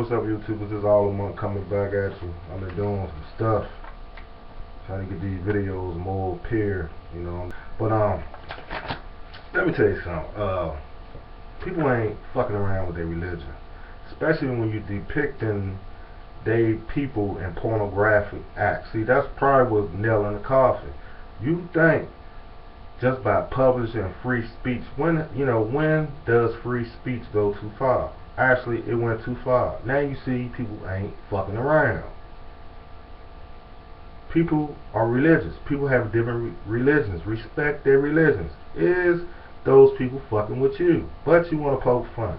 What's up, YouTubers? This is Arlo Monk coming back at you. I've been doing some stuff, trying to get these videos more appear, you know. But um, let me tell you something. Uh, people ain't fucking around with their religion, especially when you're depicting they people in pornographic acts. See, that's probably what's nailing the coffin. You think just by publishing free speech, when you know when does free speech go too far? Actually, it went too far. Now you see people ain't fucking around. People are religious. People have different re religions. Respect their religions. Is those people fucking with you? But you want to poke fun.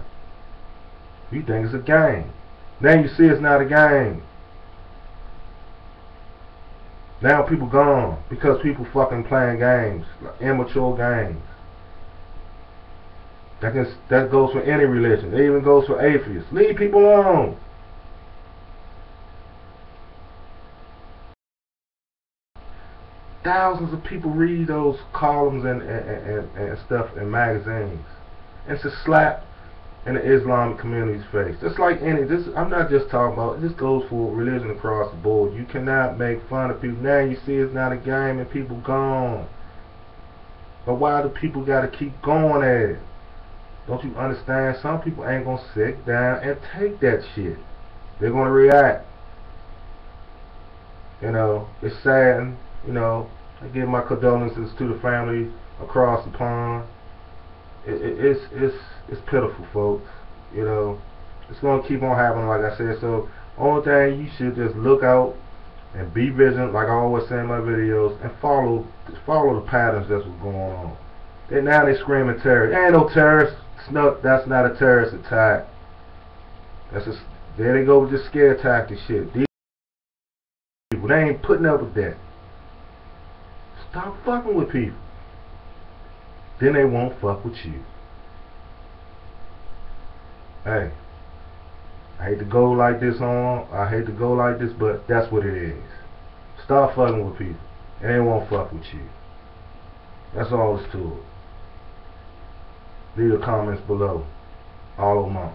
You think it's a game. Now you see it's not a game. Now people gone because people fucking playing games, like immature games. That can, that goes for any religion. It even goes for atheists. Leave people alone. Thousands of people read those columns and, and, and, and stuff in magazines. It's a slap in the Islamic community's face. Just like any, this I'm not just talking about, this goes for religion across the board. You cannot make fun of people. Now you see it's not a game and people gone. But why do people got to keep going at it? Don't you understand? Some people ain't going to sit down and take that shit. They're going to react. You know, it's sad. You know, I give my condolences to the family across the pond. It, it, it's it's it's pitiful, folks. You know, it's gonna keep on happening, like I said. So, only thing you should just look out and be vigilant, like I always say in my videos, and follow follow the patterns that's what's going on. Then now they screaming terrorist. Ain't no terrorist. No, that's not a terrorist attack. That's just there they go with this scare tactic shit. These people, they ain't putting up with that. Stop fucking with people. Then they won't fuck with you. Hey, I hate to go like this on. I hate to go like this, but that's what it is. Stop fucking with people, and they won't fuck with you. That's all it's to it. Leave the comments below. All of them.